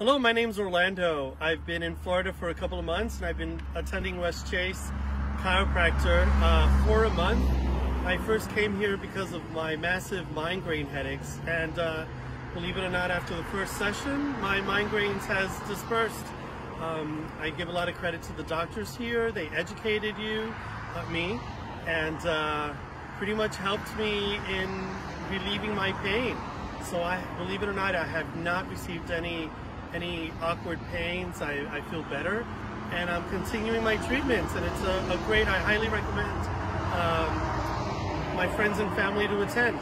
Hello, my name's Orlando. I've been in Florida for a couple of months and I've been attending Westchase Chiropractor uh, for a month. I first came here because of my massive migraine headaches and uh, believe it or not, after the first session, my migraines has dispersed. Um, I give a lot of credit to the doctors here. They educated you, uh, me, and uh, pretty much helped me in relieving my pain. So I, believe it or not, I have not received any any awkward pains. I, I feel better, and I'm continuing my treatments, and it's a, a great. I highly recommend um, my friends and family to attend.